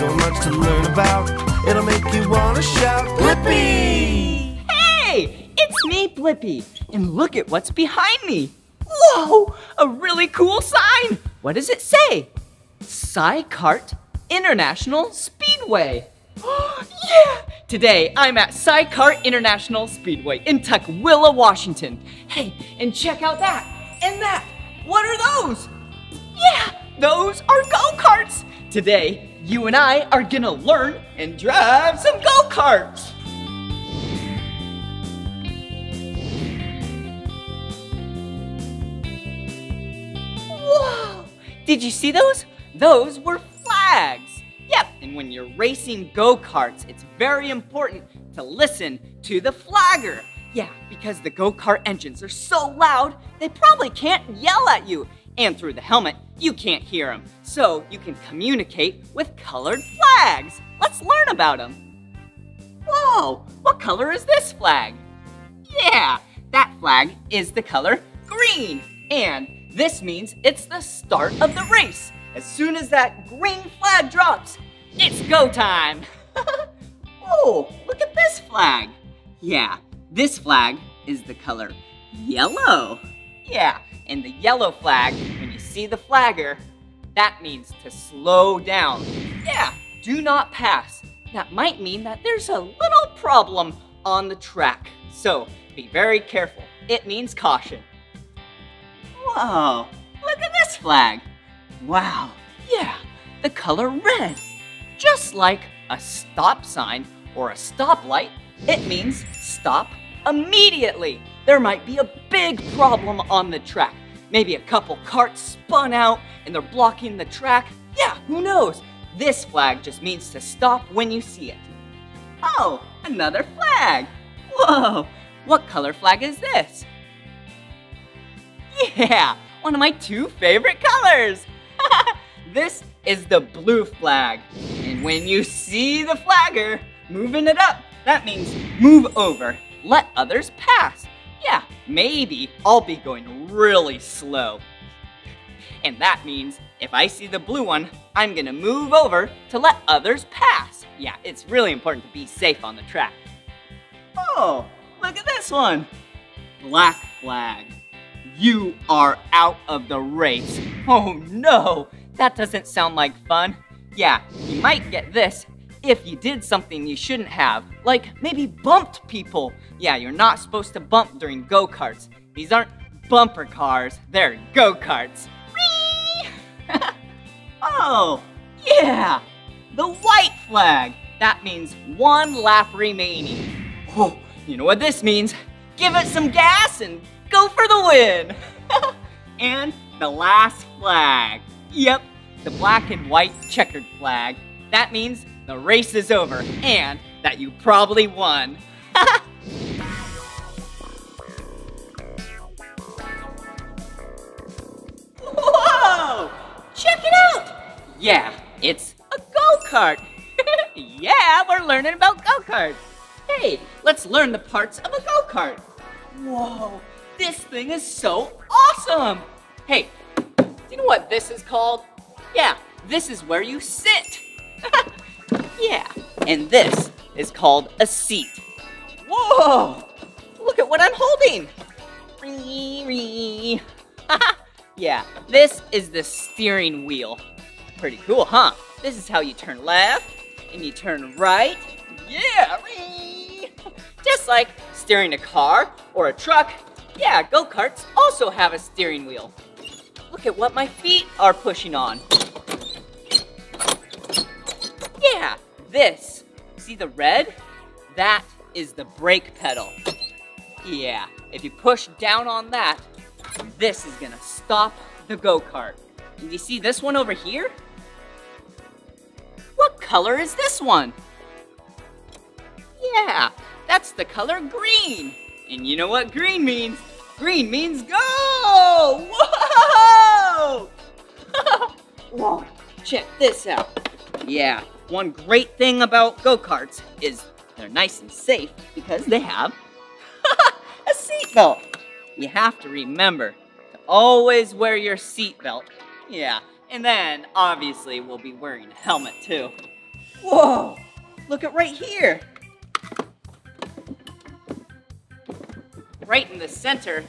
so much to learn about. It'll make you wanna shout, Blippi! Hey, it's me, Blippi. And look at what's behind me. Whoa, a really cool sign. What does it say? Cart International Speedway. yeah! Today, I'm at Cart International Speedway in Tukwila, Washington. Hey, and check out that and that. What are those? Yeah, those are go-karts. Today, you and I are gonna learn and drive some go-karts. Whoa! Did you see those? Those were flags. Yep, and when you're racing go-karts, it's very important to listen to the flagger. Yeah, because the go-kart engines are so loud, they probably can't yell at you. And through the helmet, you can't hear them. So you can communicate with colored flags. Let's learn about them. Whoa, what color is this flag? Yeah, that flag is the color green. And this means it's the start of the race. As soon as that green flag drops, it's go time. oh, look at this flag. Yeah, this flag is the color yellow. Yeah, and the yellow flag, when you see the flagger, that means to slow down. Yeah, do not pass. That might mean that there's a little problem on the track. So be very careful. It means caution. Whoa, look at this flag. Wow, yeah, the color red. Just like a stop sign or a stoplight, it means stop immediately. There might be a big problem on the track. Maybe a couple carts spun out and they're blocking the track. Yeah, who knows? This flag just means to stop when you see it. Oh, another flag. Whoa, what color flag is this? Yeah, one of my two favorite colors. this is the blue flag. And when you see the flagger moving it up, that means move over let others pass. Yeah, maybe I'll be going really slow. And that means if I see the blue one, I'm gonna move over to let others pass. Yeah, it's really important to be safe on the track. Oh, look at this one. Black flag. You are out of the race. Oh no, that doesn't sound like fun. Yeah, you might get this if you did something you shouldn't have, like maybe bumped people. Yeah, you're not supposed to bump during go-karts. These aren't bumper cars, they're go-karts. oh, yeah, the white flag. That means one lap remaining. Oh, you know what this means? Give it some gas and go for the win. and the last flag. Yep, the black and white checkered flag. That means the race is over and that you probably won. Whoa! Check it out! Yeah, it's a go-kart. yeah, we're learning about go-karts. Hey, let's learn the parts of a go-kart. Whoa, this thing is so awesome. Hey, do you know what this is called? Yeah, this is where you sit. Yeah, and this is called a seat. Whoa! Look at what I'm holding. yeah, this is the steering wheel. Pretty cool, huh? This is how you turn left and you turn right. Yeah! Just like steering a car or a truck, yeah, go-karts also have a steering wheel. Look at what my feet are pushing on. Yeah, this, see the red? That is the brake pedal. Yeah, if you push down on that, this is gonna stop the go-kart. You see this one over here? What color is this one? Yeah, that's the color green. And you know what green means? Green means go! Whoa! Whoa, check this out. Yeah, one great thing about go-karts is they're nice and safe because they have a seatbelt. You have to remember to always wear your seatbelt. Yeah, and then obviously we'll be wearing a helmet too. Whoa! Look at right here. Right in the center,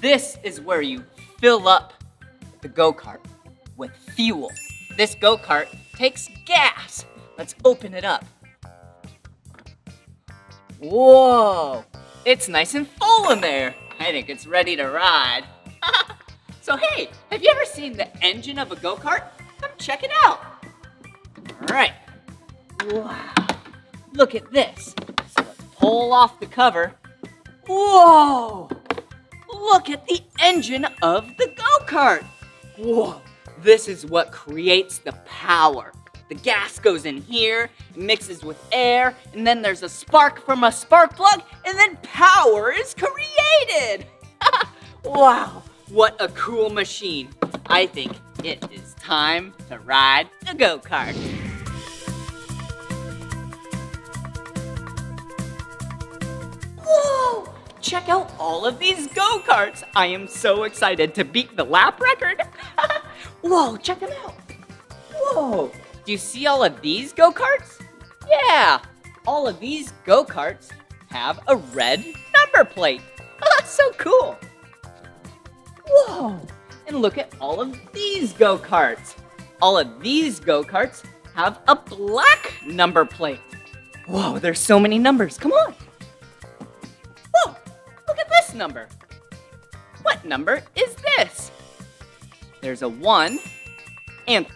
this is where you fill up the go-kart with fuel. This go-kart takes gas. Let's open it up. Whoa! It's nice and full in there. I think it's ready to ride. so hey, have you ever seen the engine of a go-kart? Come check it out. All right. Wow. Look at this. So let's pull off the cover. Whoa! Look at the engine of the go-kart. Whoa, this is what creates the power. The gas goes in here, mixes with air, and then there's a spark from a spark plug, and then power is created. wow, what a cool machine. I think it is time to ride a go-kart. Whoa! Check out all of these go-karts. I am so excited to beat the lap record. Whoa, check them out. Whoa, do you see all of these go-karts? Yeah, all of these go-karts have a red number plate. Oh, that's so cool. Whoa, and look at all of these go-karts. All of these go-karts have a black number plate. Whoa, there's so many numbers. Come on. Whoa, look at this number. What number is this? There's a one and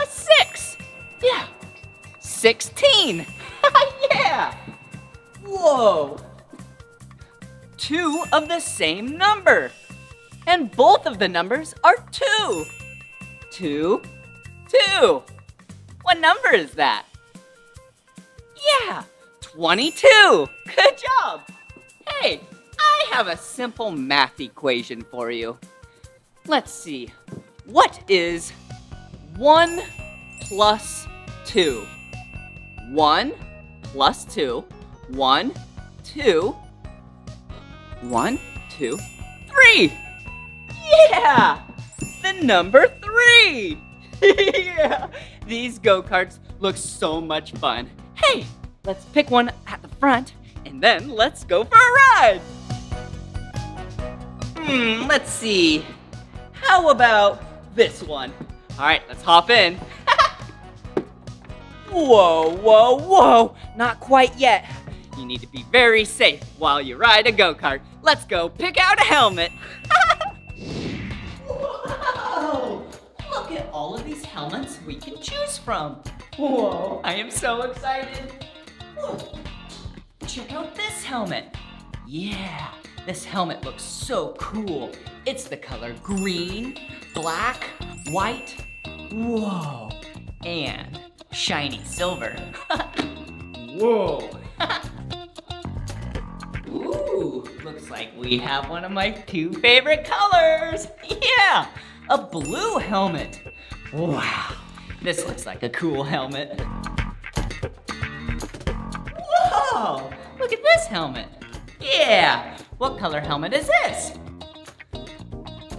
a six. Yeah, 16. yeah. Whoa. Two of the same number. And both of the numbers are two. Two, two. What number is that? Yeah, 22. Good job. Hey, I have a simple math equation for you. Let's see. What is 1 plus 2? 1 plus 2. 1, 2. 1, 2, 3. Yeah! The number 3. yeah! These go-karts look so much fun. Hey, let's pick one at the front and then let's go for a ride. Hmm, let's see. How about this one? All right, let's hop in. whoa, whoa, whoa. Not quite yet. You need to be very safe while you ride a go-kart. Let's go pick out a helmet. Whoa! Look at all of these helmets we can choose from. Whoa, I am so excited. Whoa. Check out this helmet. Yeah, this helmet looks so cool. It's the color green, black, white, whoa, and shiny silver. whoa. Ooh, looks like we have one of my two favorite colors. Yeah, a blue helmet. Wow, this looks like a cool helmet. Whoa, look at this helmet. Yeah, what color helmet is this?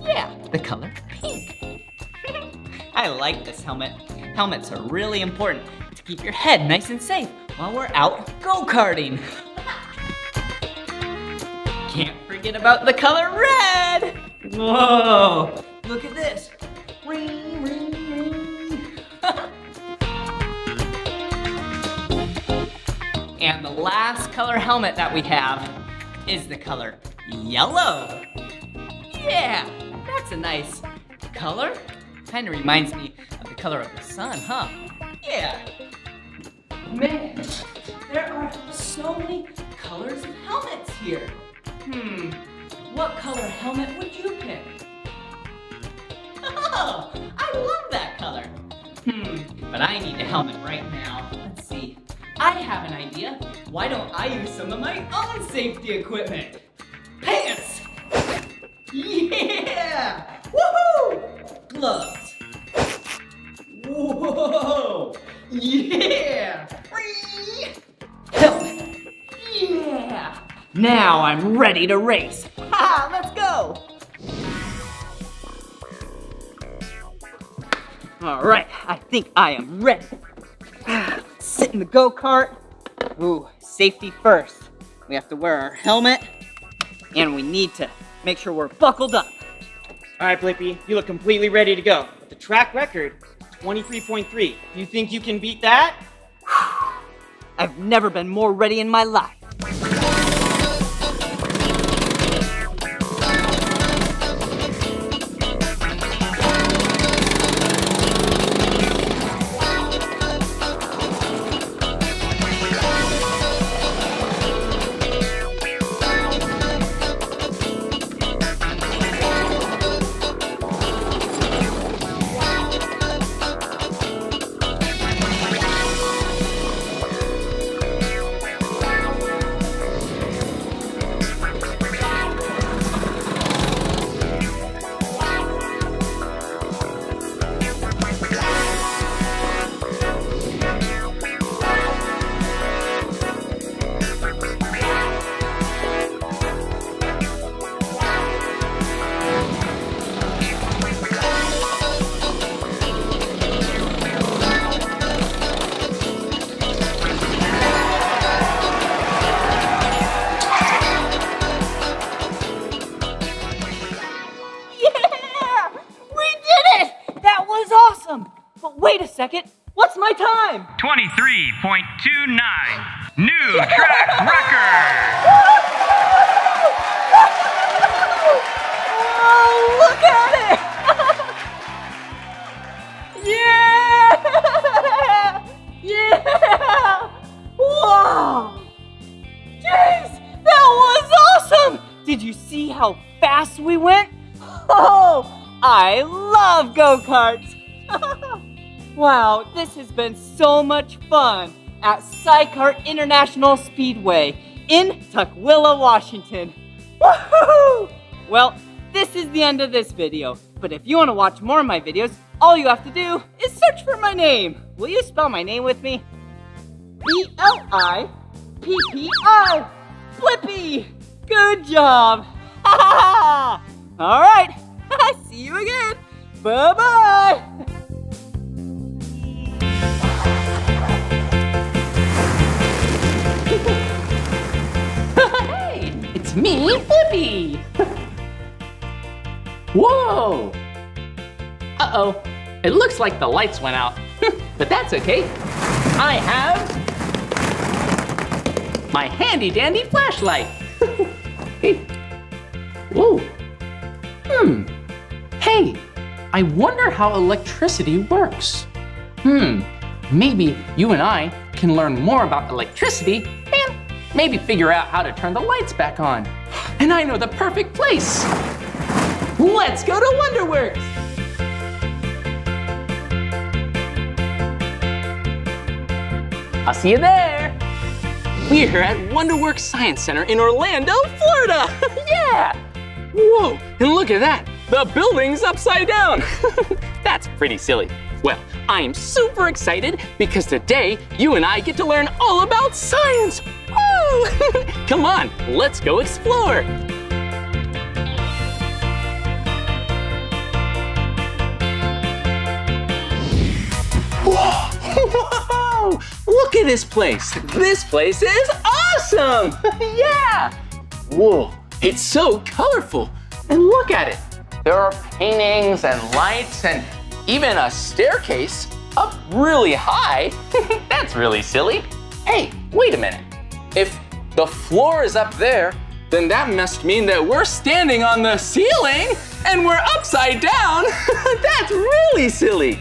Yeah, the color pink. I like this helmet. Helmets are really important to keep your head nice and safe while we're out go-karting. Can't forget about the color red. Whoa, look at this. Ring, ring, ring. and the last color helmet that we have is the color yellow. Yeah, that's a nice color. Kind of reminds me of the color of the sun, huh? Yeah. Man, there are so many colors of helmets here. Hmm, what color helmet would you pick? Oh, I love that color. Hmm, but I need a helmet right now. Let's see. I have an idea. Why don't I use some of my own safety equipment? Pants! Yeah! Woohoo! Gloves. Whoa! Yeah! Helmet. Yeah! Now I'm ready to race. Ha! Let's go! All right, I think I am ready. Sit in the go-kart. Ooh, safety first. We have to wear our helmet, and we need to make sure we're buckled up. All right, Blippi, you look completely ready to go. But the track record, 23.3. Do you think you can beat that? I've never been more ready in my life. Second, has been so much fun at Sykart International Speedway in Tukwila, Washington. Woohoo! Well, this is the end of this video, but if you want to watch more of my videos, all you have to do is search for my name. Will you spell my name with me? B-L-I-P-P-I. Blippi! Good job! Ha ha ha! All right, see you again. Bye-bye! Hey, it's me, Blippi! Whoa! Uh-oh, it looks like the lights went out, but that's okay. I have my handy dandy flashlight. hey. Whoa. Hmm. Hey, I wonder how electricity works. Hmm, maybe you and I can learn more about electricity maybe figure out how to turn the lights back on. And I know the perfect place. Let's go to Wonderworks. I'll see you there. We're at Wonderworks Science Center in Orlando, Florida. yeah. Whoa, and look at that. The building's upside down. That's pretty silly. Well, I am super excited because today you and I get to learn all about science. Come on, let's go explore. Whoa! Look at this place. This place is awesome. yeah. Whoa, it's so colorful. And look at it. There are paintings and lights and even a staircase up really high. That's really silly. Hey, wait a minute. If the floor is up there, then that must mean that we're standing on the ceiling and we're upside down. That's really silly.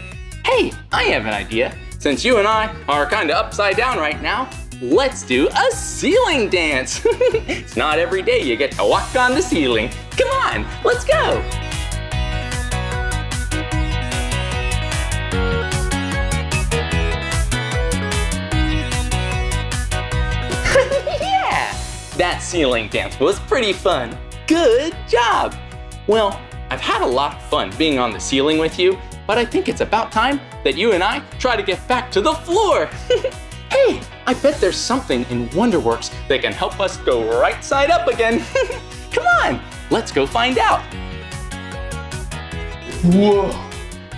Hey, I have an idea. Since you and I are kind of upside down right now, let's do a ceiling dance. it's not every day you get to walk on the ceiling. Come on, let's go. That ceiling dance was pretty fun. Good job. Well, I've had a lot of fun being on the ceiling with you, but I think it's about time that you and I try to get back to the floor. hey, I bet there's something in Wonderworks that can help us go right side up again. Come on, let's go find out. Whoa,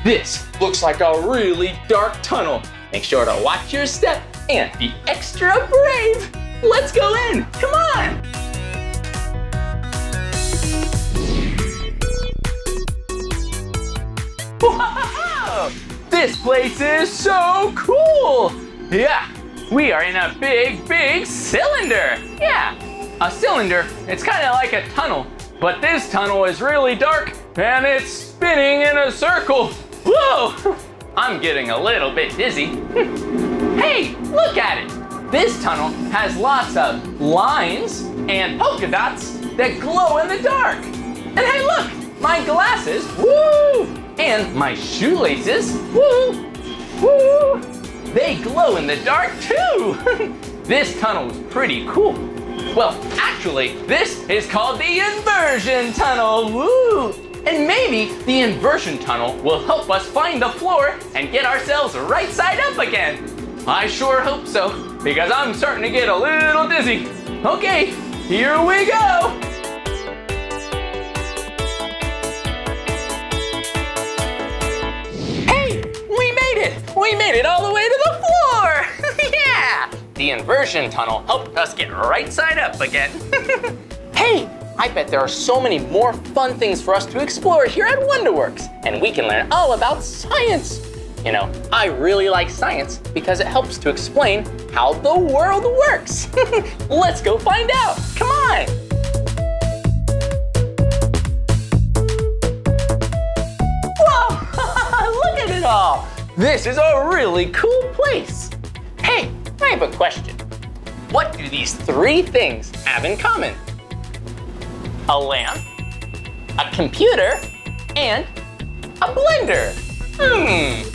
this looks like a really dark tunnel. Make sure to watch your step and be extra brave. Let's go in, come on. This place is so cool. Yeah, we are in a big, big cylinder. Yeah, a cylinder, it's kind of like a tunnel, but this tunnel is really dark and it's spinning in a circle. Whoa, I'm getting a little bit dizzy. hey, look at it. This tunnel has lots of lines and polka dots that glow in the dark. And hey, look, my glasses, woo, and my shoelaces, woo, woo, they glow in the dark too. this tunnel is pretty cool. Well, actually, this is called the inversion tunnel, woo. And maybe the inversion tunnel will help us find the floor and get ourselves right side up again. I sure hope so, because I'm starting to get a little dizzy. Okay, here we go. Hey, we made it! We made it all the way to the floor! yeah! The inversion tunnel helped us get right side up again. hey, I bet there are so many more fun things for us to explore here at Wonderworks, and we can learn all about science. You know, I really like science because it helps to explain how the world works. Let's go find out. Come on. Whoa, look at it all. This is a really cool place. Hey, I have a question. What do these three things have in common? A lamp, a computer, and a blender. Hmm.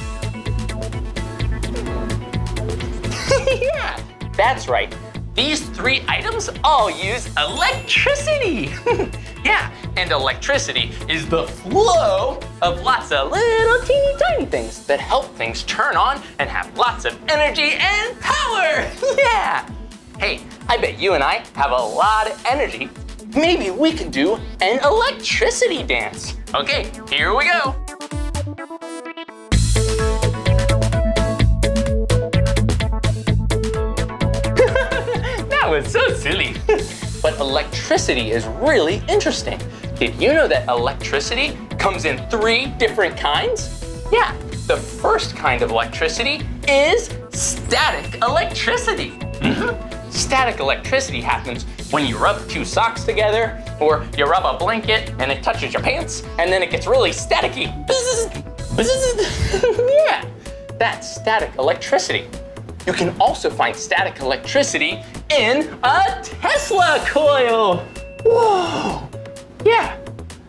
yeah, that's right. These three items all use electricity. yeah, and electricity is the flow of lots of little teeny tiny things that help things turn on and have lots of energy and power. yeah. Hey, I bet you and I have a lot of energy. Maybe we can do an electricity dance. Okay, here we go. That was so silly. but electricity is really interesting. Did you know that electricity comes in three different kinds? Yeah, the first kind of electricity is static electricity. Mhm. Static electricity happens when you rub two socks together or you rub a blanket and it touches your pants and then it gets really staticky. Yeah, that's static electricity. You can also find static electricity in a Tesla coil. Whoa, yeah.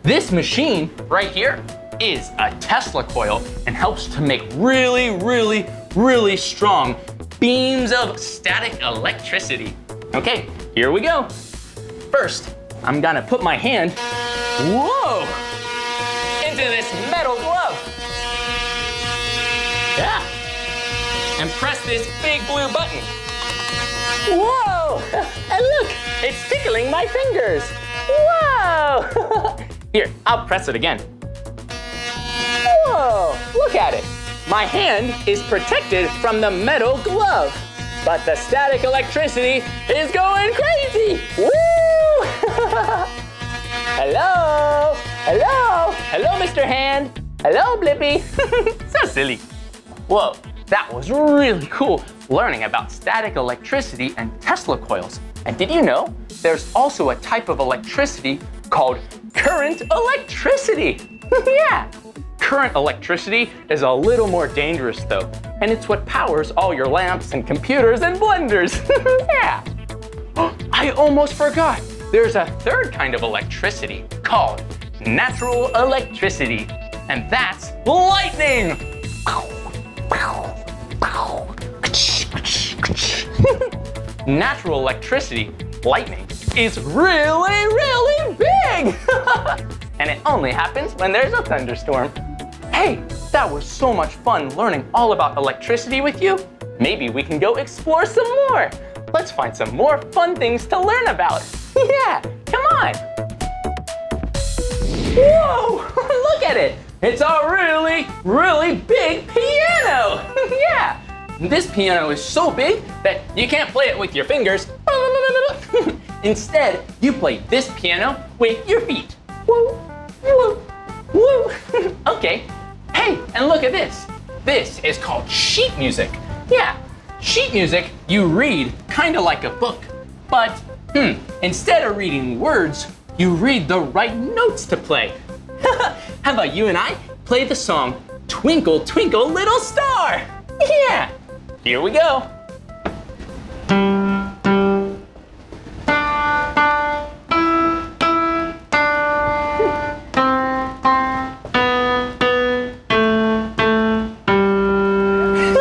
This machine right here is a Tesla coil and helps to make really, really, really strong beams of static electricity. Okay, here we go. First, I'm gonna put my hand, whoa, into this metal glove. Yeah. And press this big blue button. Whoa, and look, it's tickling my fingers. Whoa. Here, I'll press it again. Whoa, look at it. My hand is protected from the metal glove, but the static electricity is going crazy. Woo! Hello, hello, hello, Mr. Hand. Hello, Blippi. so silly. Whoa, that was really cool learning about static electricity and Tesla coils. And did you know there's also a type of electricity called current electricity? yeah. Current electricity is a little more dangerous though, and it's what powers all your lamps and computers and blenders. yeah. I almost forgot. There's a third kind of electricity called natural electricity, and that's lightning. Natural electricity, lightning, is really, really big. and it only happens when there's a thunderstorm. Hey, that was so much fun learning all about electricity with you. Maybe we can go explore some more. Let's find some more fun things to learn about. yeah, come on. Whoa, look at it. It's a really, really big piano. yeah, this piano is so big that you can't play it with your fingers. Instead, you play this piano with your feet. Woo, woo, woo. okay. Hey, and look at this. This is called sheet music. Yeah, sheet music you read kind of like a book, but hmm, instead of reading words, you read the right notes to play. How about you and I play the song Twinkle, Twinkle, Little Star? Yeah, here we go.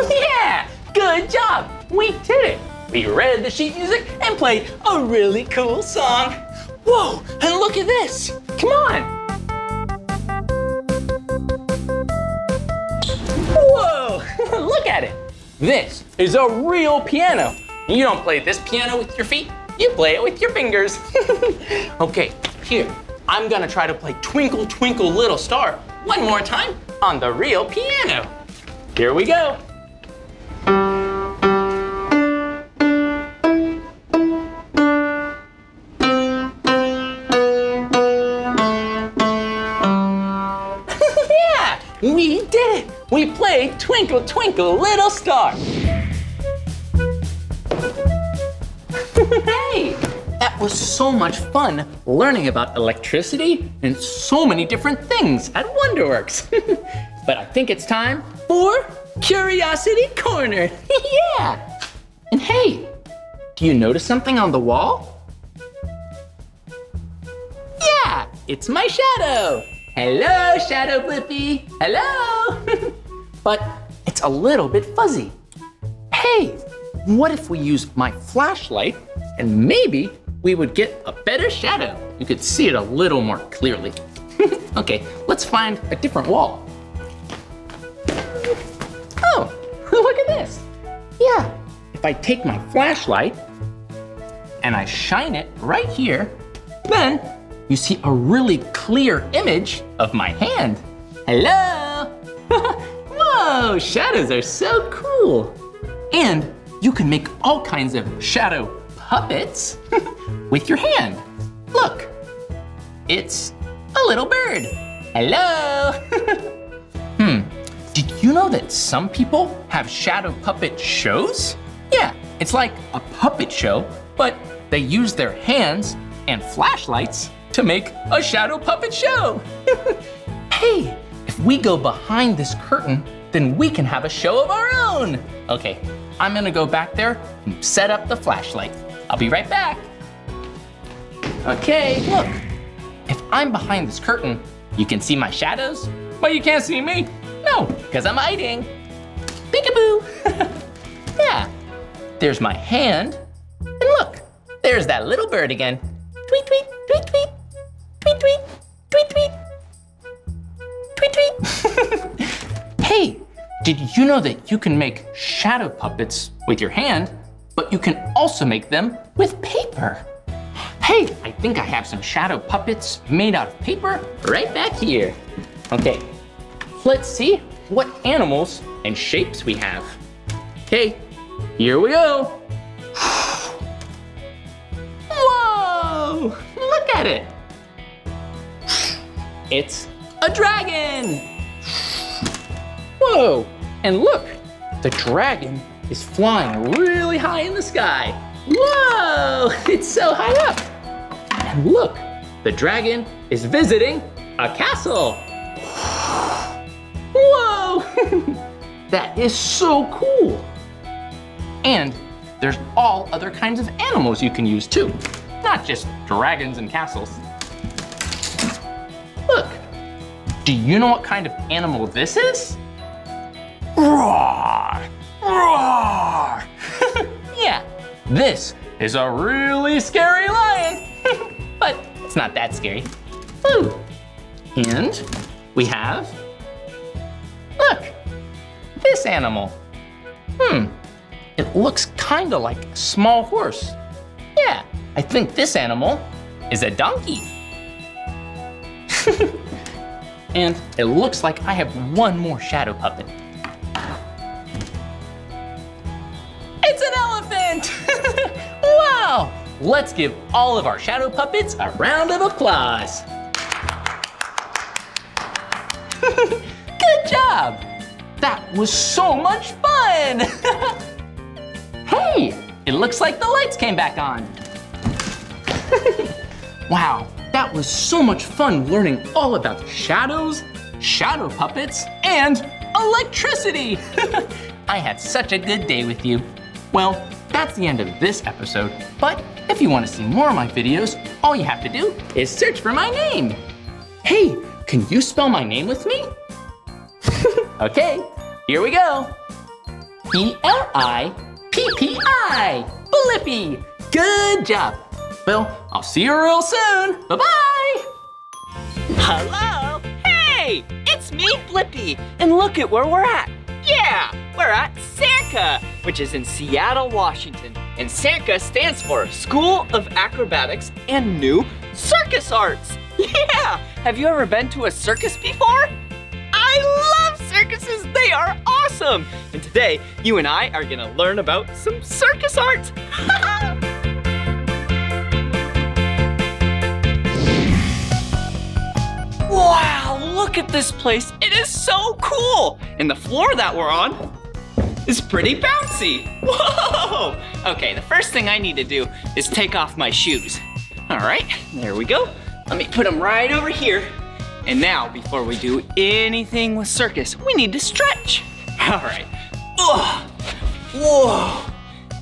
yeah, good job. We did it. We read the sheet music and played a really cool song. Whoa, and look at this. Come on. Whoa, look at it. This is a real piano. You don't play this piano with your feet, you play it with your fingers. okay, here, I'm gonna try to play Twinkle Twinkle Little Star one more time on the real piano. Here we go. We played Twinkle Twinkle Little Star. hey, that was so much fun learning about electricity and so many different things at Wonderworks. but I think it's time for Curiosity Corner. yeah. And hey, do you notice something on the wall? Yeah, it's my shadow. Hello, Shadow Blippi. Hello. but it's a little bit fuzzy. Hey, what if we use my flashlight and maybe we would get a better shadow? You could see it a little more clearly. okay, let's find a different wall. Oh, look at this. Yeah, if I take my flashlight and I shine it right here, then you see a really clear image of my hand. Hello! Whoa, shadows are so cool. And you can make all kinds of shadow puppets with your hand. Look, it's a little bird. Hello! hmm, did you know that some people have shadow puppet shows? Yeah, it's like a puppet show, but they use their hands and flashlights to make a shadow puppet show. hey, if we go behind this curtain, then we can have a show of our own. Okay, I'm gonna go back there and set up the flashlight. I'll be right back. Okay, look. If I'm behind this curtain, you can see my shadows, but you can't see me. No, because I'm hiding. Peekaboo. yeah, there's my hand. And look, there's that little bird again. Tweet, tweet, tweet, tweet. Tweet, tweet, tweet, tweet. Tweet, tweet. hey, did you know that you can make shadow puppets with your hand, but you can also make them with paper? Hey, I think I have some shadow puppets made out of paper right back here. Okay, let's see what animals and shapes we have. Okay, here we go. Whoa, look at it. It's a dragon. Whoa, and look, the dragon is flying really high in the sky. Whoa, it's so high up. And look, the dragon is visiting a castle. Whoa, that is so cool. And there's all other kinds of animals you can use too, not just dragons and castles. Look, do you know what kind of animal this is? Roar! Roar! yeah, this is a really scary lion, but it's not that scary. Ooh. And we have, look, this animal. Hmm, it looks kind of like a small horse. Yeah, I think this animal is a donkey. and it looks like I have one more shadow puppet. It's an elephant! wow! Let's give all of our shadow puppets a round of applause. Good job! That was so much fun! hey, it looks like the lights came back on. wow, that was so much fun learning all about shadows, shadow puppets, and electricity. I had such a good day with you. Well, that's the end of this episode, but if you want to see more of my videos, all you have to do is search for my name. Hey, can you spell my name with me? okay, here we go. B-L-I-P-P-I, Blippi. Good job. Well, I'll see you real soon. Bye-bye. Hello? Hey, it's me, Blippi, and look at where we're at. Yeah, we're at SANCA, which is in Seattle, Washington. And SANCA stands for School of Acrobatics and New Circus Arts. Yeah, have you ever been to a circus before? I love circuses, they are awesome. And today, you and I are gonna learn about some circus arts. Wow, look at this place. It is so cool. And the floor that we're on is pretty bouncy. Whoa! Okay, the first thing I need to do is take off my shoes. All right, there we go. Let me put them right over here. And now, before we do anything with circus, we need to stretch. All right. Ugh. Whoa.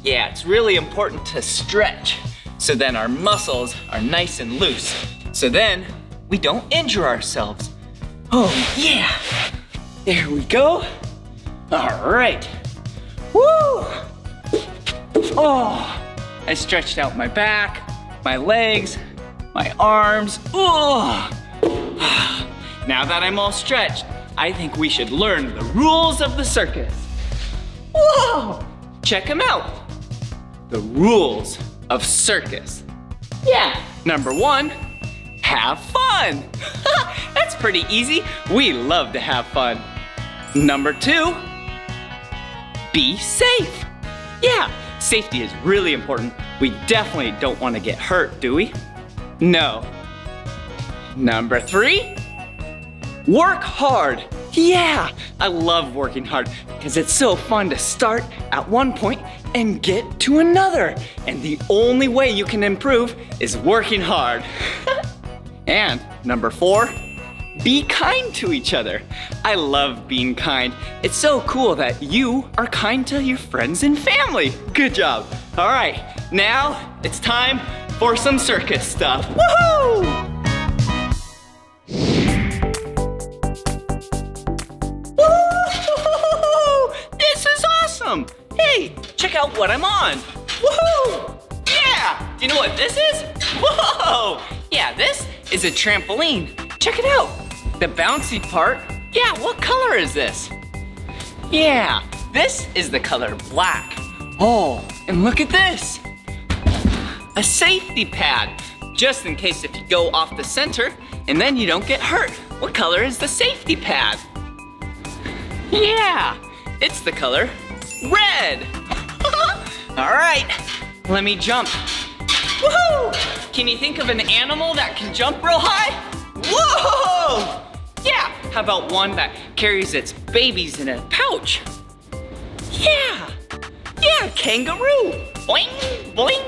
Yeah, it's really important to stretch so then our muscles are nice and loose. So then we don't injure ourselves. Oh, yeah. There we go. All right. Woo! Oh, I stretched out my back, my legs, my arms. Oh. Now that I'm all stretched, I think we should learn the rules of the circus. Whoa! Check them out. The rules of circus. Yeah. Number one, have fun. That's pretty easy. We love to have fun. Number two, be safe. Yeah, safety is really important. We definitely don't want to get hurt, do we? No. Number three, work hard. Yeah, I love working hard because it's so fun to start at one point and get to another. And the only way you can improve is working hard. and number four, be kind to each other. I love being kind. It's so cool that you are kind to your friends and family. Good job. All right, now it's time for some circus stuff. Woohoo! Woo! This is awesome! Hey, check out what I'm on. Woohoo! Yeah! Do you know what this is? Whoa! Yeah, this is a trampoline. Check it out. The bouncy part. Yeah, what color is this? Yeah, this is the color black. Oh, and look at this. A safety pad, just in case if you go off the center and then you don't get hurt. What color is the safety pad? Yeah, it's the color red. All right, let me jump. Woohoo! Can you think of an animal that can jump real high? Whoa! How about one that carries its babies in a pouch? Yeah, yeah, kangaroo. Boing, boing,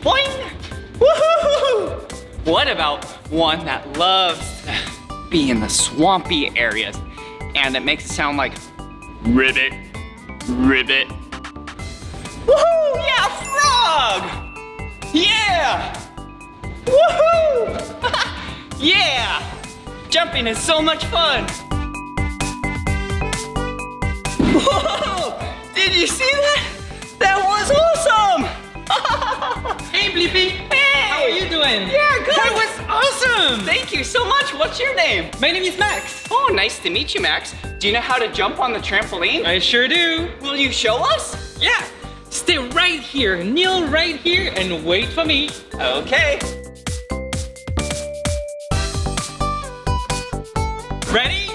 boing. Woohoo! What about one that loves to be in the swampy areas and it makes it sound like ribbit, ribbit. Woohoo! Yeah, frog! Yeah! Woohoo! yeah! Jumping is so much fun! Whoa! Did you see that? That was awesome! Hey, Blippi. Hey! How are you doing? Yeah, good! That was awesome! Thank you so much. What's your name? My name is Max. Oh, nice to meet you, Max. Do you know how to jump on the trampoline? I sure do. Will you show us? Yeah. Stay right here, kneel right here, and wait for me. Okay. Ready?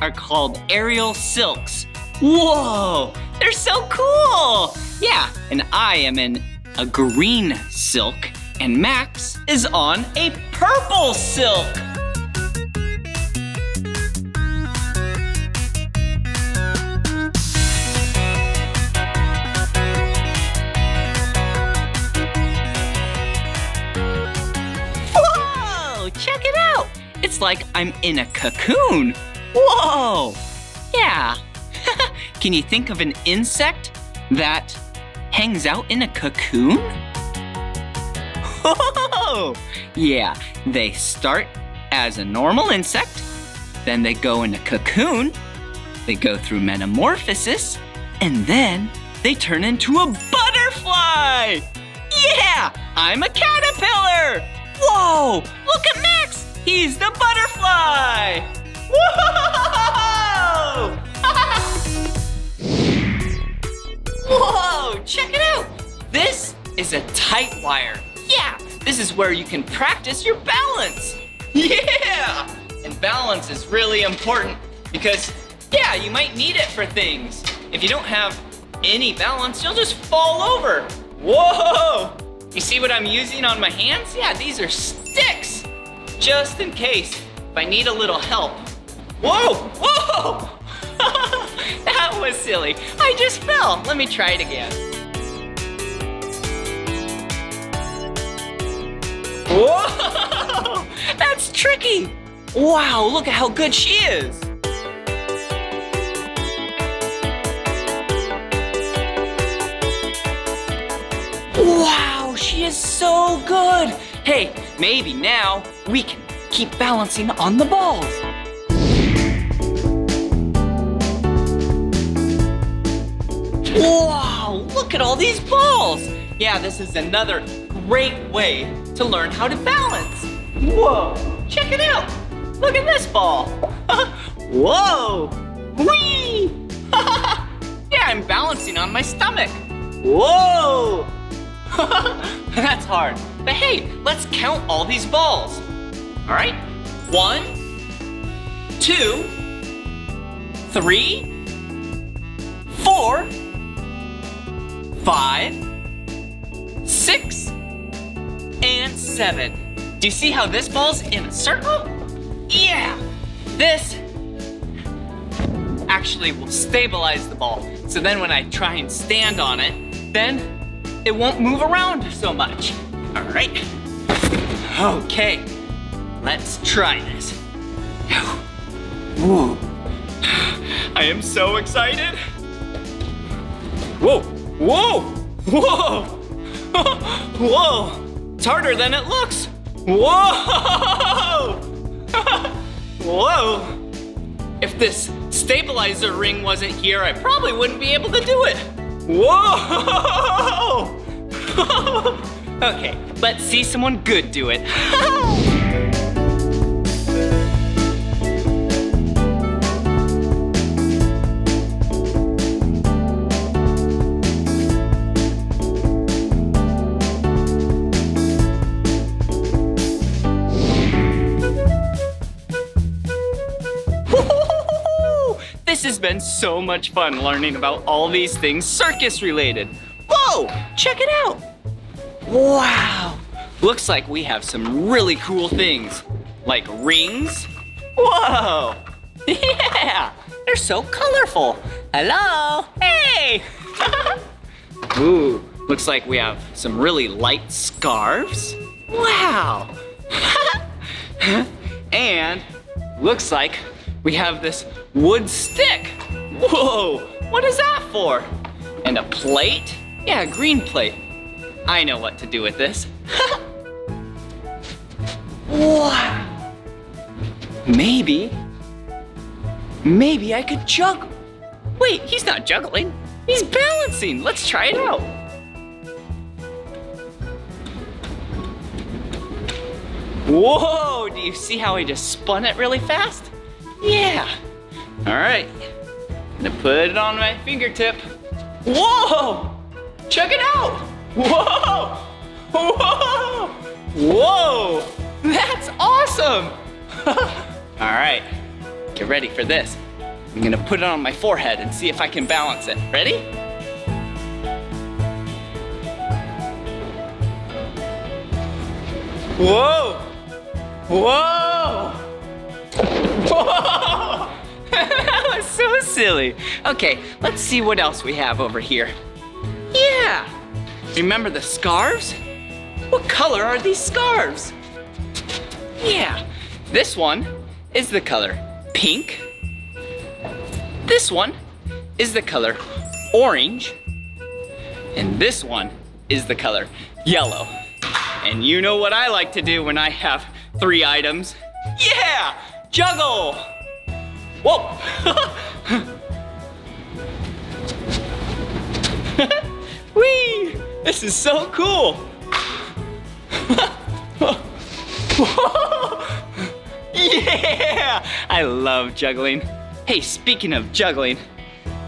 Are called aerial silks. Whoa, they're so cool. Yeah, and I am in a green silk, and Max is on a purple silk. Whoa, check it out. It's like I'm in a cocoon. Whoa, yeah. Can you think of an insect that hangs out in a cocoon? Whoa! Yeah, they start as a normal insect, then they go in a cocoon, they go through metamorphosis, and then they turn into a butterfly! Yeah, I'm a caterpillar! Whoa, look at Max! He's the butterfly! Whoa! Whoa, check it out! This is a tight wire. Yeah, this is where you can practice your balance. Yeah! And balance is really important because, yeah, you might need it for things. If you don't have any balance, you'll just fall over. Whoa! You see what I'm using on my hands? Yeah, these are sticks. Just in case, if I need a little help. Whoa! Whoa! that was silly. I just fell. Let me try it again. Whoa! That's tricky. Wow, look at how good she is. Wow, she is so good. Hey, maybe now we can keep balancing on the balls. At all these balls. Yeah, this is another great way to learn how to balance. Whoa, check it out. Look at this ball. Whoa, whee. yeah, I'm balancing on my stomach. Whoa. That's hard. But hey, let's count all these balls. All right, one, two, three, four, five, six, and seven. Do you see how this ball's in a circle? Yeah, this actually will stabilize the ball. So then when I try and stand on it, then it won't move around so much. All right. Okay, let's try this. Whoa. I am so excited. Whoa, whoa, whoa, whoa. It's harder than it looks. Whoa, whoa. If this stabilizer ring wasn't here, I probably wouldn't be able to do it. Whoa! okay, let's see someone good do it. Has been so much fun learning about all these things circus related. Whoa, check it out. Wow, looks like we have some really cool things, like rings. Whoa, yeah, they're so colorful. Hello, hey. Ooh, looks like we have some really light scarves. Wow. and looks like we have this wood stick. Whoa, what is that for? And a plate? Yeah, a green plate. I know what to do with this. wow. Maybe, maybe I could juggle. Wait, he's not juggling. He's balancing. Let's try it out. Whoa, do you see how I just spun it really fast? Yeah. All right, I'm gonna put it on my fingertip. Whoa, check it out. Whoa, whoa, whoa, that's awesome. All right, Get ready for this. I'm gonna put it on my forehead and see if I can balance it. Ready? Whoa! Whoa! Whoa! that was so silly. Okay, let's see what else we have over here. Yeah! Remember the scarves? What color are these scarves? Yeah, this one is the color pink. This one is the color orange. And this one is the color yellow. And you know what I like to do when I have three items? Yeah, juggle. Whoa. Whee, this is so cool. yeah, I love juggling. Hey, speaking of juggling,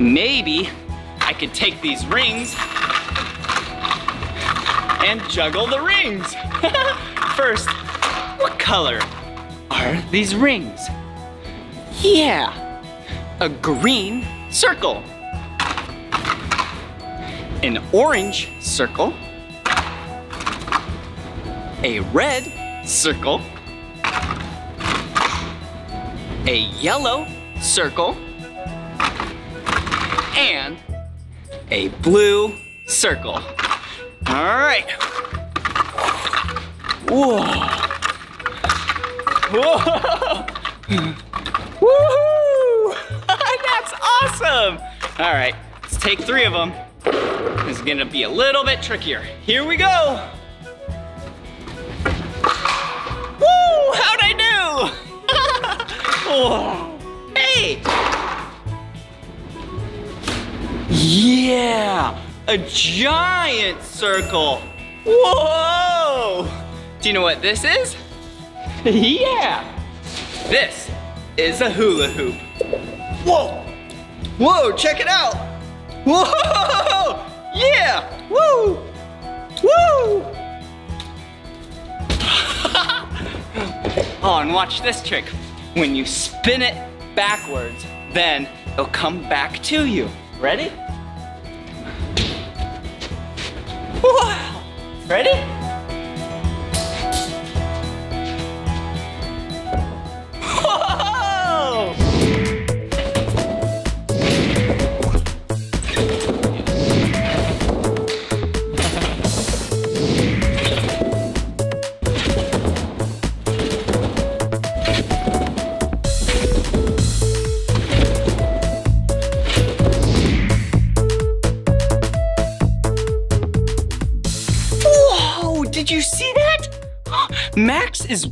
maybe I could take these rings and juggle the rings. First, what color are these rings? Yeah, a green circle, an orange circle, a red circle, a yellow circle, and a blue circle. All right. Whoa. Whoa. Woohoo! That's awesome! All right, let's take three of them. This is gonna be a little bit trickier. Here we go. Woo! How'd I do? Hey! Yeah! A giant circle! Whoa! Do you know what this is? yeah! This is a hula hoop. Whoa! Whoa, check it out! Whoa! Yeah! Woo! Woo! oh, and watch this trick. When you spin it backwards, then it'll come back to you. Ready? Wow! Ready?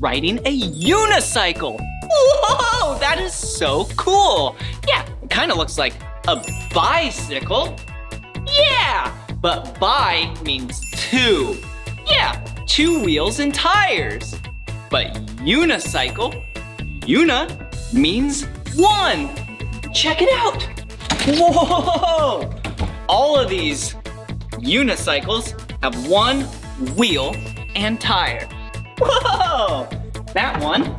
Riding a unicycle. Whoa, that is so cool. Yeah, it kind of looks like a bicycle. Yeah, but bi means two. Yeah, two wheels and tires. But unicycle, una means one. Check it out. Whoa! All of these unicycles have one wheel and tire. Whoa! That one,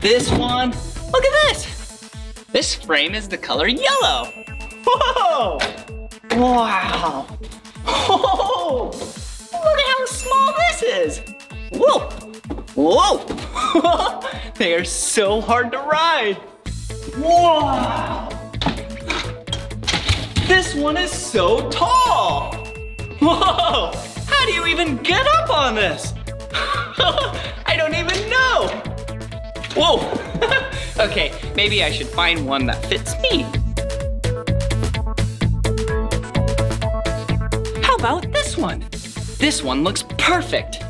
this one. Look at this. This frame is the color yellow. Whoa! Wow! Whoa! Look at how small this is. Whoa! Whoa! they are so hard to ride. Wow! This one is so tall. Whoa! How do you even get up on this? I don't even know. Whoa. okay, maybe I should find one that fits me. How about this one? This one looks perfect.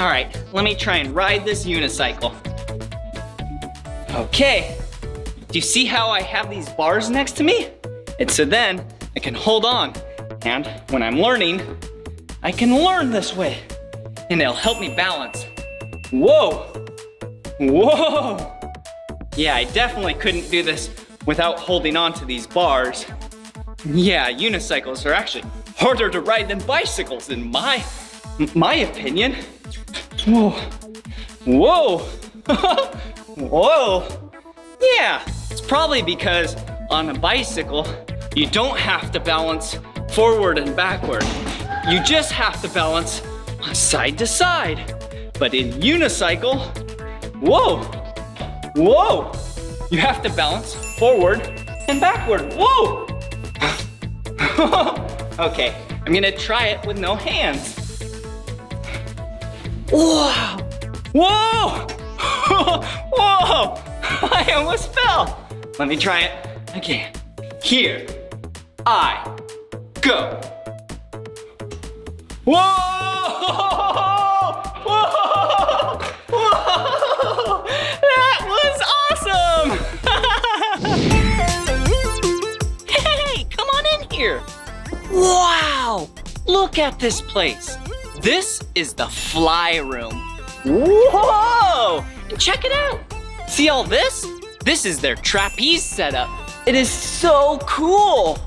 All right, let me try and ride this unicycle. Okay. Do you see how I have these bars next to me? It's so then I can hold on. And when I'm learning, I can learn this way. And it'll help me balance. Whoa! Whoa! Yeah, I definitely couldn't do this without holding on to these bars. Yeah, unicycles are actually harder to ride than bicycles in my, my opinion. Whoa. Whoa. Whoa. Yeah, it's probably because on a bicycle, you don't have to balance forward and backward. You just have to balance side to side. But in unicycle, whoa, whoa, you have to balance forward and backward. Whoa! okay, I'm gonna try it with no hands. Wow! Whoa! Whoa! I almost fell. Let me try it again. Here, I go. Whoa! That was awesome! hey, come on in here. Wow! Look at this place. This is the fly room. Whoa! Check it out. See all this? This is their trapeze setup. It is so cool.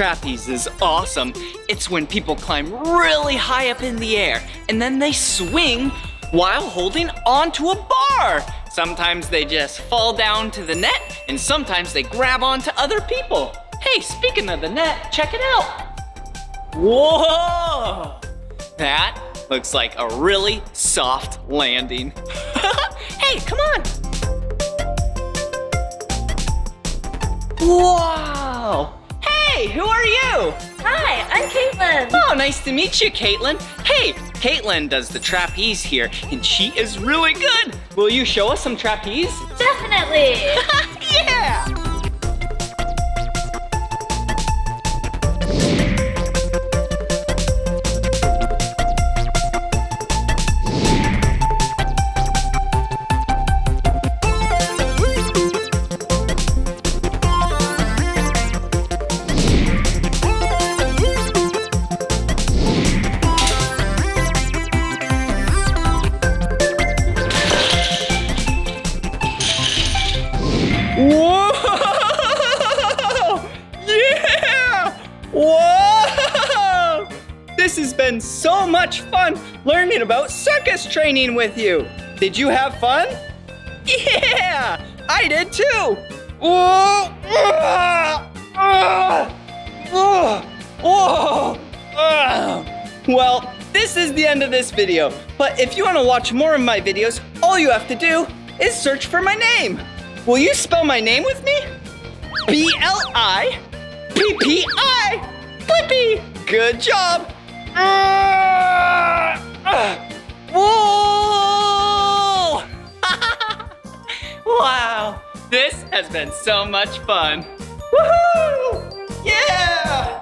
Trapeze is awesome. It's when people climb really high up in the air and then they swing while holding onto a bar. Sometimes they just fall down to the net and sometimes they grab onto other people. Hey, speaking of the net, check it out. Whoa! That looks like a really soft landing. hey, come on. Wow! Hey, who are you? Hi, I'm Caitlin. Oh, nice to meet you, Caitlin. Hey, Caitlin does the trapeze here, and she is really good. Will you show us some trapeze? Definitely. yeah! Circus training with you. Did you have fun? Yeah! I did too! Well, this is the end of this video, but if you want to watch more of my videos, all you have to do is search for my name. Will you spell my name with me? B-L-I-P-P-I. Blippi. Good job. Has been so much fun. Woohoo! Yeah!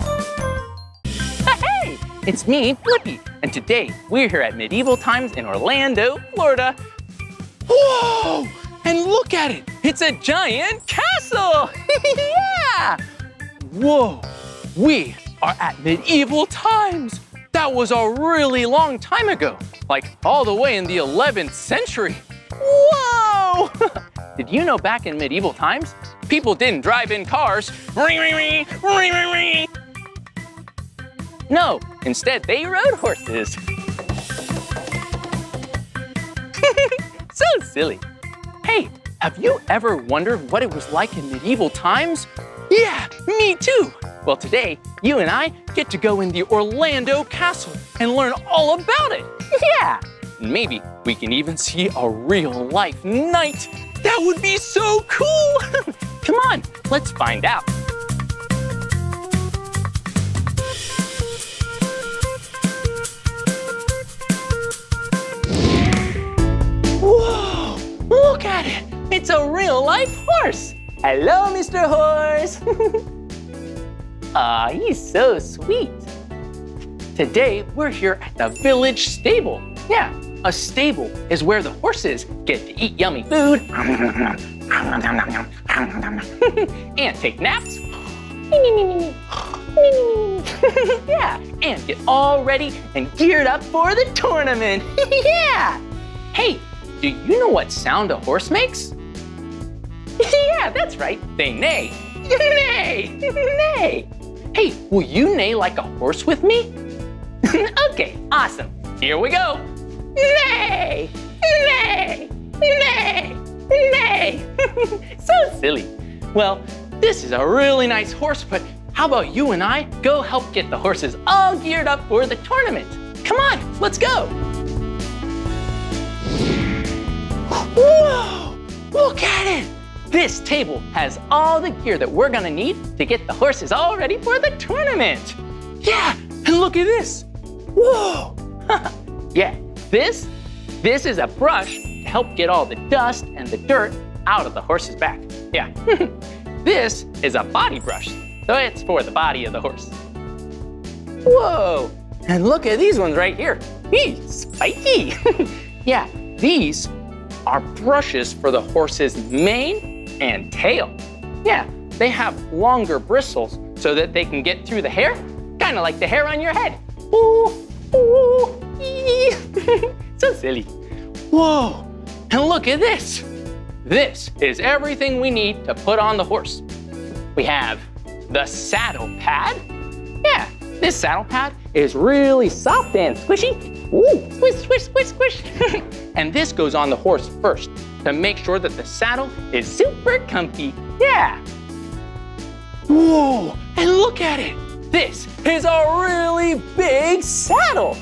Hey, it's me, Blippi, and today we're here at Medieval Times in Orlando, Florida. Whoa! And look at it, it's a giant castle! yeah! Whoa, we are at Medieval Times. That was a really long time ago, like all the way in the 11th century. Whoa! Did you know back in medieval times, people didn't drive in cars? Ring, ring, ring, ring, ring, ring. No, instead they rode horses. so silly. Hey, have you ever wondered what it was like in medieval times? Yeah, me too. Well, today, you and I get to go in the Orlando Castle and learn all about it. Yeah, maybe we can even see a real life knight. That would be so cool. Come on, let's find out. Whoa, look at it. It's a real life horse. Hello, Mr. Horse. Aw, ah, he's so sweet. Today, we're here at the village stable. Yeah, a stable is where the horses get to eat yummy food and take naps. yeah, and get all ready and geared up for the tournament. yeah. Hey, do you know what sound a horse makes? yeah, that's right. They neigh. Neigh. Neigh. Hey, will you neigh like a horse with me? okay, awesome. Here we go. Neigh. Neigh. Neigh. Nay! so silly. Well, this is a really nice horse, but how about you and I go help get the horses all geared up for the tournament? Come on, let's go. Whoa, look at it. This table has all the gear that we're gonna need to get the horses all ready for the tournament. Yeah, and look at this. Whoa. yeah, this, this is a brush to help get all the dust and the dirt out of the horse's back. Yeah. this is a body brush, so it's for the body of the horse. Whoa, and look at these ones right here. Eee, spiky. yeah, these are brushes for the horse's mane and tail. Yeah, they have longer bristles so that they can get through the hair, kind of like the hair on your head. Ooh, ooh. So silly. Whoa, and look at this. This is everything we need to put on the horse. We have the saddle pad. Yeah, this saddle pad is really soft and squishy. Ooh, squish, squish, squish, squish. and this goes on the horse first to make sure that the saddle is super comfy. Yeah. Whoa, and look at it. This is a really big saddle.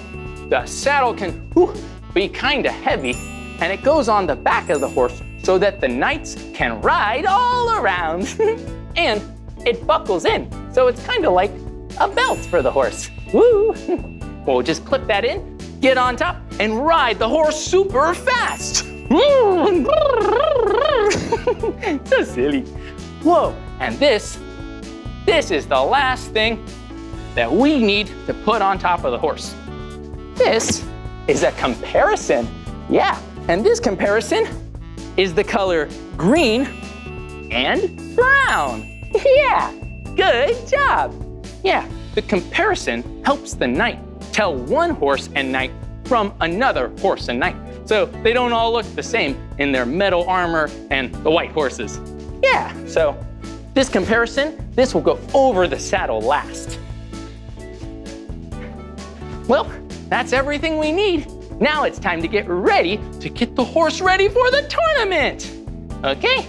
The saddle can whew, be kind of heavy and it goes on the back of the horse so that the knights can ride all around. and it buckles in, so it's kind of like a belt for the horse. Woo! We'll just clip that in, get on top, and ride the horse super fast. so silly. Whoa, and this, this is the last thing that we need to put on top of the horse. This is a caparison. Yeah, and this caparison is the color green and brown. Yeah, good job. Yeah, the caparison helps the knight tell one horse and knight from another horse and knight. So they don't all look the same in their metal armor and the white horses. Yeah, so this caparison, this will go over the saddle last. Well, that's everything we need. Now it's time to get ready to get the horse ready for the tournament. Okay?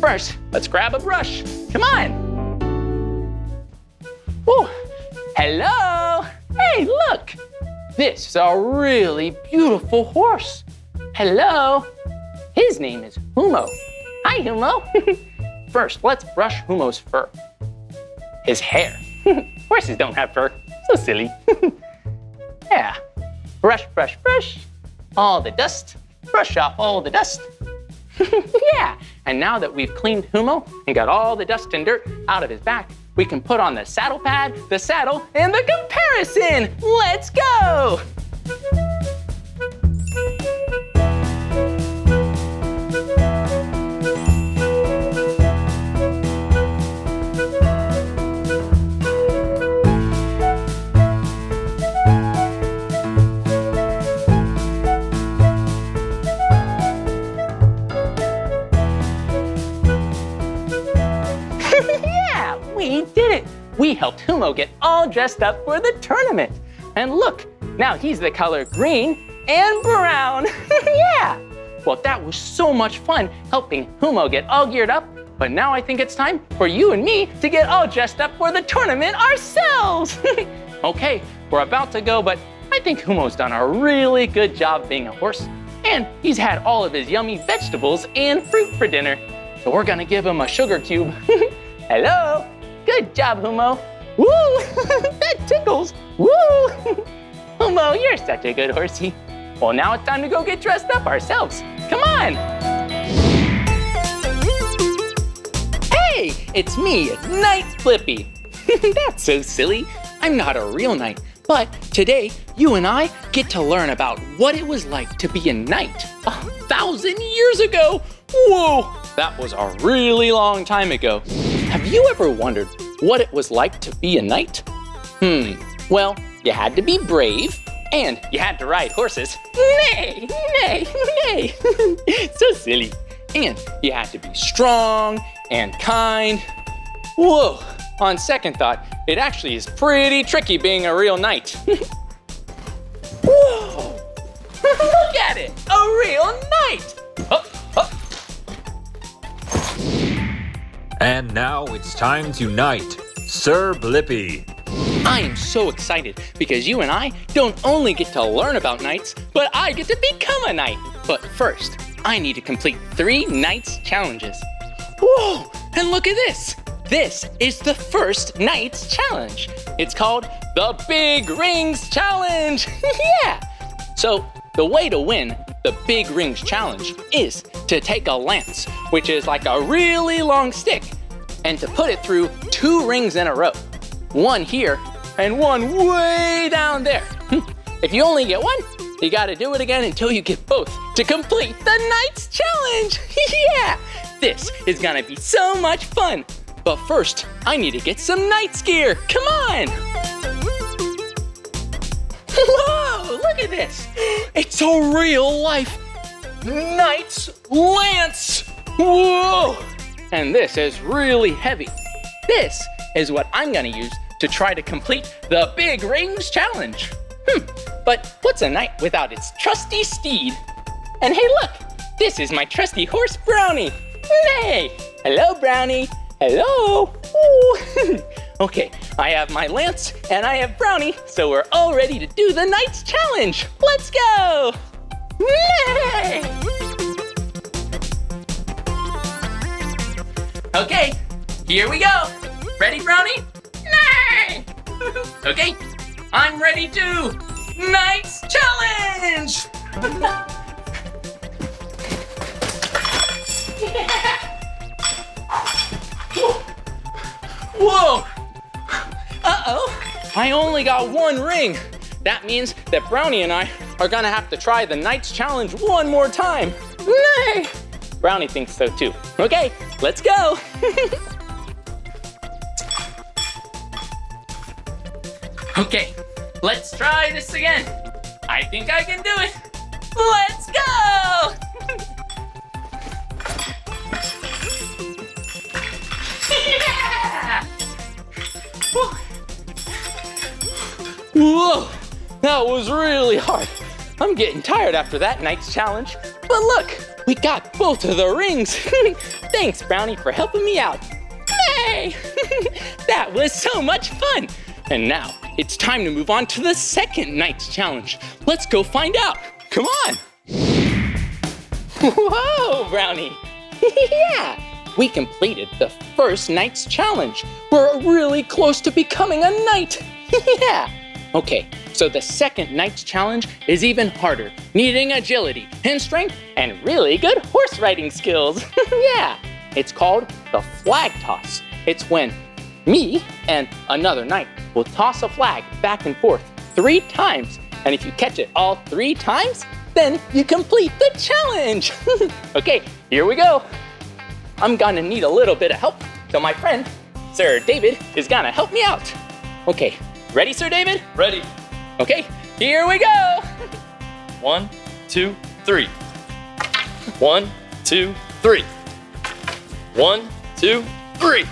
First, let's grab a brush. Come on. Oh, hello. Hey, look. This is a really beautiful horse. Hello. His name is Humo. Hi, Humo. First, let's brush Humo's fur. His hair. Horses don't have fur. So silly. yeah. Brush, brush, brush. All the dust. Brush off all the dust. yeah. And now that we've cleaned Humo and got all the dust and dirt out of his back, we can put on the saddle pad, the saddle, and the caparison. Let's go! Get all dressed up for the tournament. And look, now he's the color green and brown. yeah. Well, that was so much fun helping Humo get all geared up. But now I think it's time for you and me to get all dressed up for the tournament ourselves. okay, we're about to go, but I think Humo's done a really good job being a horse. And he's had all of his yummy vegetables and fruit for dinner. So we're gonna give him a sugar cube. Hello? Good job, Humo. Woo! that tickles. Woo! Oh, Humo, you're such a good horsey. Well, now it's time to go get dressed up ourselves. Come on! Hey, it's me, Knight Blippi. That's so silly. I'm not a real knight, but today you and I get to learn about what it was like to be a knight a thousand years ago. Whoa, that was a really long time ago. Have you ever wondered what it was like to be a knight? Hmm, well, you had to be brave, and you had to ride horses. Nay, nay, nay. so silly. And you had to be strong and kind. Whoa, on second thought, it actually is pretty tricky being a real knight. Whoa, look at it, a real knight. Up, And now it's time to knight Sir Blippi. I am so excited because you and I don't only get to learn about knights, but I get to become a knight. But first, I need to complete three knights challenges. Whoa, and look at this. This is the first Knights Challenge. It's called the Big Rings Challenge. yeah. So, the way to win the Big Rings Challenge is to take a lance, which is like a really long stick, and to put it through two rings in a row. One here and one way down there. Hmm. if you only get one, you gotta do it again until you get both to complete the Knights Challenge. yeah, this is gonna be so much fun. But first, I need to get some Knights gear. Come on! Whoa, look at this. It's a real life Knight's Lance. Whoa! And this is really heavy. This is what I'm gonna use to try to complete the Big Rings Challenge. Hmm, but what's a knight without its trusty steed? And hey, look, this is my trusty horse, Brownie. Hey, hello, Brownie. Hello. Okay, I have my lance and I have Brownie, so we're all ready to do the Knights Challenge. Let's go. Yay! Okay, here we go. Ready, Brownie? Okay, I'm ready to Knights Challenge! Whoa! Uh-oh, I only got one ring. That means that Brownie and I are gonna have to try the Knights Challenge one more time. Nay! Brownie thinks so too. Okay, let's go. okay, let's try this again. I think I can do it. Let's go! Whoa, that was really hard. I'm getting tired after that knight's challenge. But look, we got both of the rings. Thanks, Brownie, for helping me out. Hey! that was so much fun. And now it's time to move on to the second knight's challenge. Let's go find out. Come on. Whoa, Brownie. yeah, we completed the first knight's challenge. We're really close to becoming a knight. yeah. Okay, so the second knight's challenge is even harder, needing agility and strength and really good horse riding skills. yeah, it's called the flag toss. It's when me and another knight will toss a flag back and forth three times. And if you catch it all three times, then you complete the challenge. okay, here we go. I'm gonna need a little bit of help. So my friend, Sir David, is gonna help me out. Okay, ready, Sir David? Ready. Okay, here we go. One, two, three. One, two, three. One, two, three.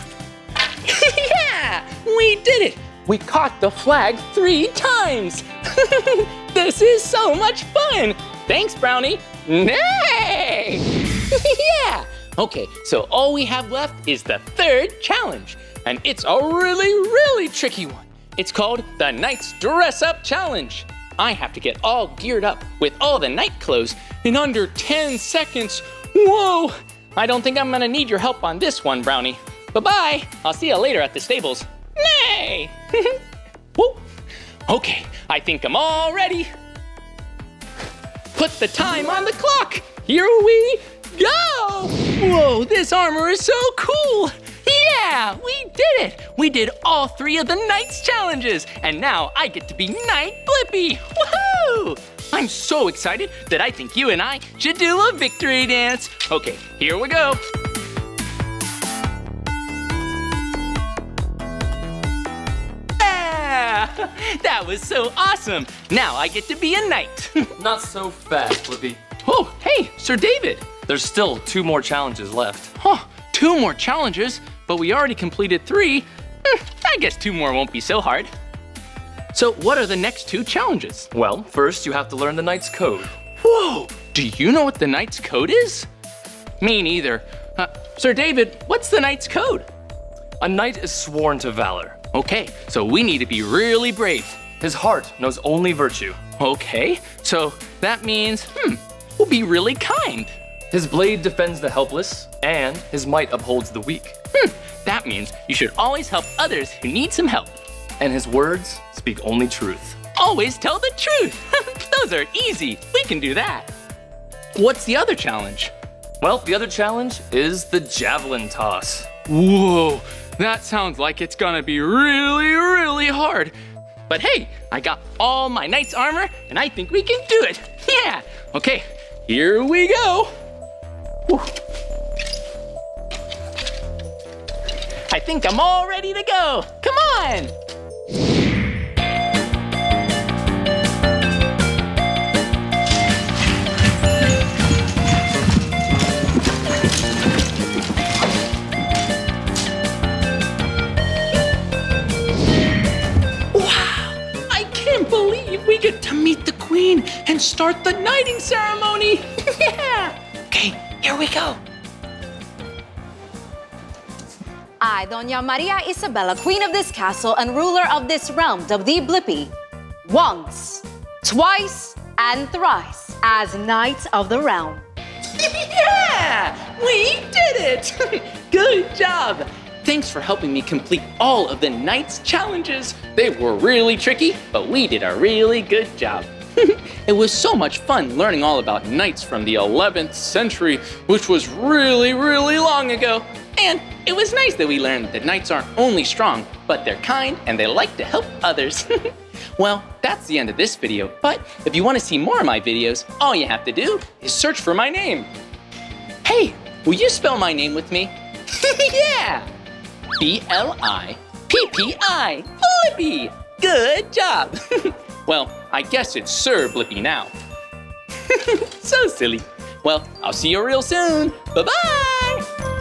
yeah, we did it. We caught the flag three times. this is so much fun. Thanks, Brownie. Nay! yeah. Okay, so all we have left is the third challenge, and it's a really, really tricky one. It's called the Knight's Dress Up Challenge. I have to get all geared up with all the knight clothes in under 10 seconds. Whoa! I don't think I'm gonna need your help on this one, Brownie. Bye-bye. I'll see you later at the stables. Nay! Whoa. Okay, I think I'm all ready. Put the time on the clock. Here we go! Whoa, this armor is so cool! Yeah, we did it! We did all three of the Knights challenges, and now I get to be Knight Blippi! Woohoo! I'm so excited that I think you and I should do a victory dance. Okay, here we go. Yeah! That was so awesome! Now I get to be a knight. Not so fast, Blippi. oh, hey, Sir David. There's still two more challenges left. Huh, two more challenges, but we already completed three. Hmm, I guess two more won't be so hard. So what are the next two challenges? Well, first you have to learn the Knight's Code. Whoa, do you know what the Knight's Code is? Me neither. Uh, Sir David, what's the knight's code? A knight is sworn to valor. Okay, so we need to be really brave. His heart knows only virtue. Okay, so that means, hmm, we'll be really kind. His blade defends the helpless, and his might upholds the weak. Hmm, that means you should always help others who need some help. And his words speak only truth. Always tell the truth. Those are easy. We can do that. What's the other challenge? Well, the other challenge is the javelin toss. Whoa, that sounds like it's gonna be really, really hard. But hey, I got all my knight's armor, and I think we can do it. Yeah, okay, here we go. I think I'm all ready to go. Come on. Wow, I can't believe we get to meet the queen and start the knighting ceremony. yeah. Here we go. I, Doña Maria Isabella, queen of this castle and ruler of this realm, of the Blippi, once, twice, and thrice as knight of the realm. yeah, we did it. Good job. Thanks for helping me complete all of the knight's challenges. They were really tricky, but we did a really good job. it was so much fun learning all about knights from the 11th century, which was really, really long ago. And it was nice that we learned that knights aren't only strong, but they're kind and they like to help others. well, that's the end of this video, but if you want to see more of my videos, all you have to do is search for my name. Hey, will you spell my name with me? yeah! B-L-I-P-P-I, Blippi! Good job! well, I guess it's Sir Blippi now. so silly. Well, I'll see you real soon. Bye-bye!